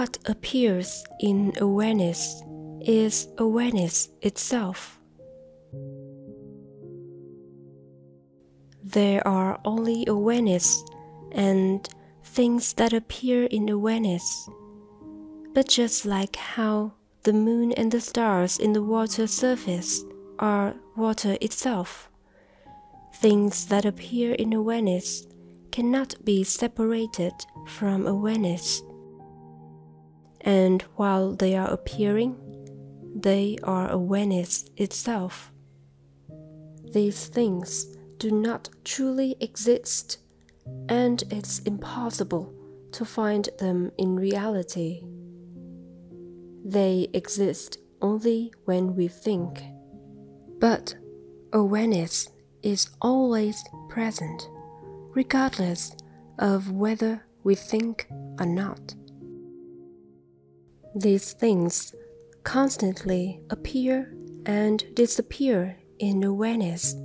what appears in awareness is awareness itself. There are only awareness and things that appear in awareness. But just like how the moon and the stars in the water surface are water itself, things that appear in awareness cannot be separated from awareness. And while they are appearing, they are awareness itself. These things do not truly exist, and it's impossible to find them in reality. They exist only when we think. But awareness is always present, regardless of whether we think or not. These things constantly appear and disappear in awareness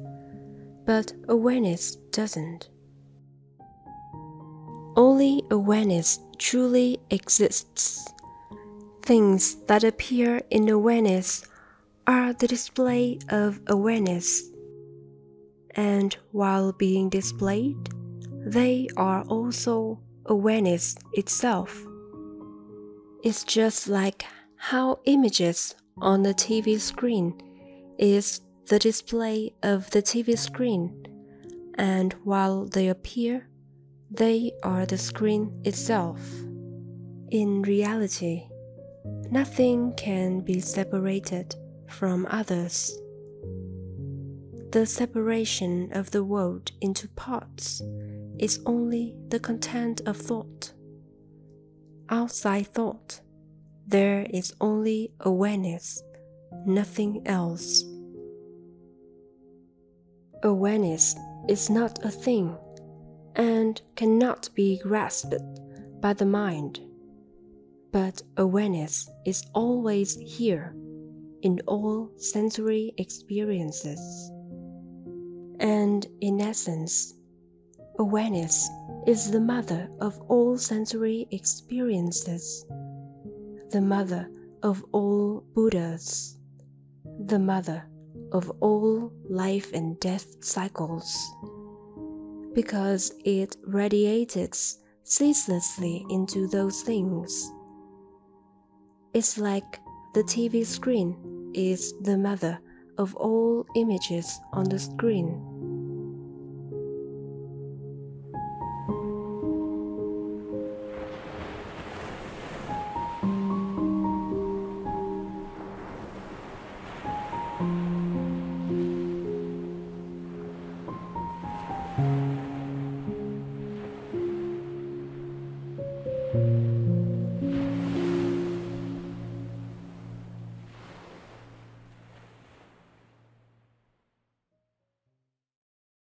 but awareness doesn't. Only awareness truly exists. Things that appear in awareness are the display of awareness. And while being displayed, they are also awareness itself. It's just like how images on the TV screen is the display of the TV screen, and while they appear, they are the screen itself. In reality, nothing can be separated from others. The separation of the world into parts is only the content of thought. Outside thought, there is only awareness, nothing else. Awareness is not a thing and cannot be grasped by the mind, but awareness is always here in all sensory experiences. And in essence, awareness is the mother of all sensory experiences, the mother of all Buddhas, the mother of all life and death cycles because it radiates ceaselessly into those things. It's like the TV screen is the mother of all images on the screen.